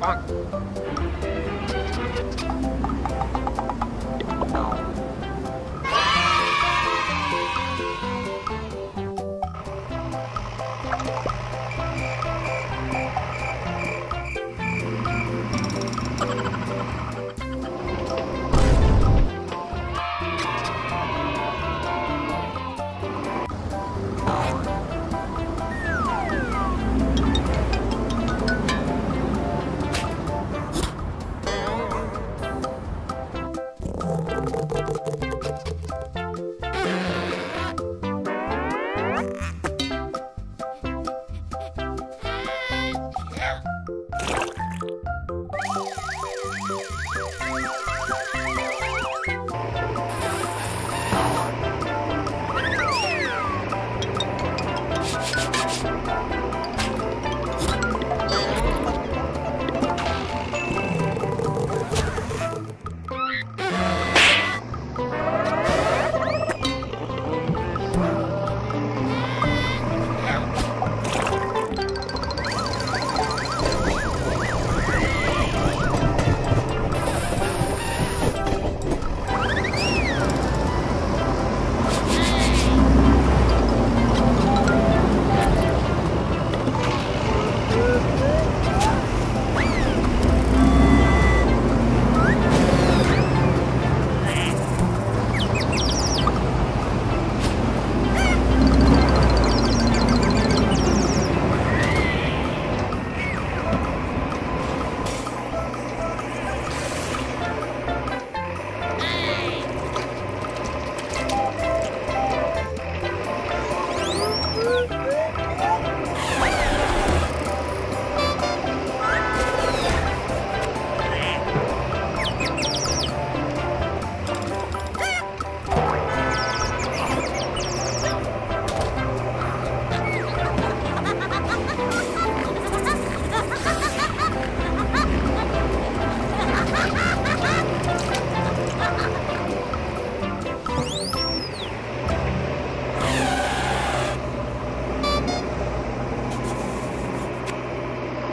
Bonk.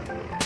そうか。